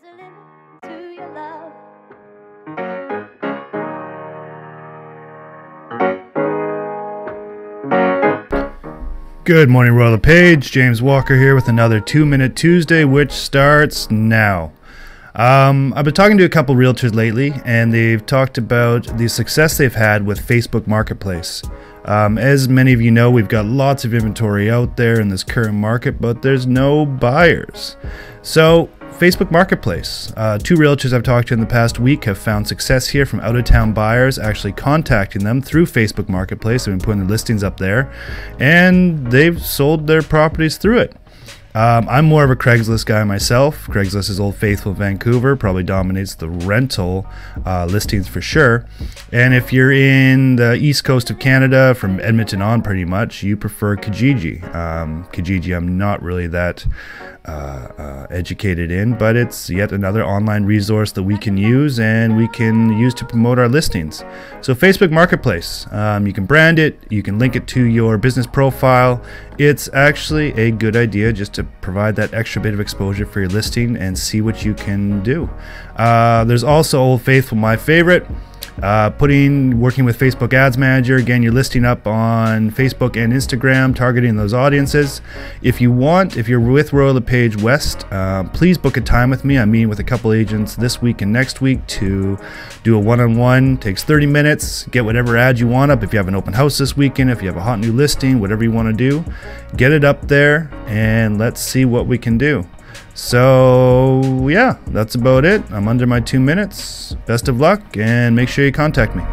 There's a limit to your love. Good morning, Royal LePage. James Walker here with another Two Minute Tuesday, which starts now. Um, I've been talking to a couple realtors lately, and they've talked about the success they've had with Facebook Marketplace. Um, as many of you know, we've got lots of inventory out there in this current market, but there's no buyers. So, Facebook Marketplace. Uh, two realtors I've talked to in the past week have found success here from out of town buyers actually contacting them through Facebook Marketplace. They've been putting their listings up there, and they've sold their properties through it. Um, I'm more of a Craigslist guy myself. Craigslist is Old Faithful Vancouver, probably dominates the rental uh, listings for sure. And if you're in the east coast of Canada, from Edmonton on pretty much, you prefer Kijiji. Um, Kijiji, I'm not really that uh, uh, educated in, but it's yet another online resource that we can use and we can use to promote our listings. So, Facebook Marketplace, um, you can brand it, you can link it to your business profile. It's actually a good idea just to provide that extra bit of exposure for your listing and see what you can do. Uh, there's also Old Faithful, my favorite. Uh, putting working with Facebook Ads Manager again, you're listing up on Facebook and Instagram, targeting those audiences. If you want, if you're with Royal LePage West, uh, please book a time with me. I'm meeting with a couple agents this week and next week to do a one-on-one. Takes 30 minutes. Get whatever ad you want up. If you have an open house this weekend, if you have a hot new listing, whatever you want to do, get it up there and let's see what we can do. So, yeah, that's about it. I'm under my two minutes. Best of luck, and make sure you contact me.